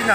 చేసిన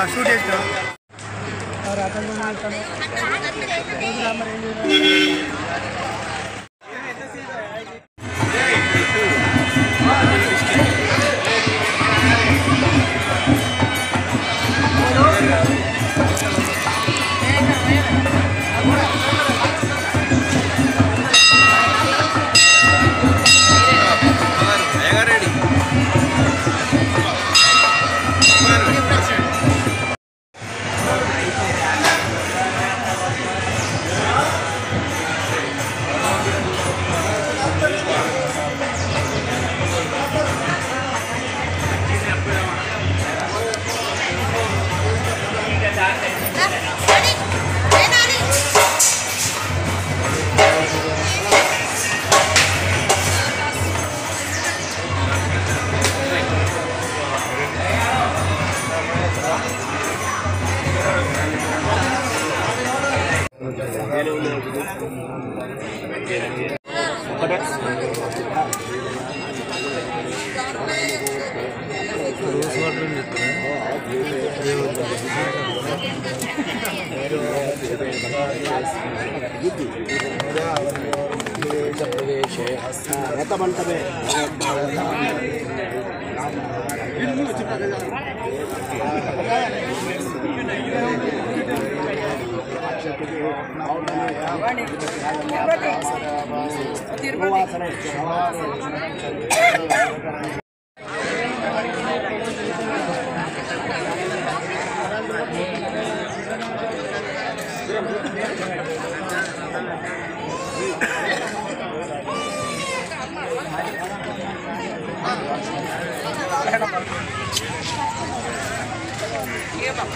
प्रदेशे रथमण्डपे Bhagavad రథమంటపే Iya, Pak.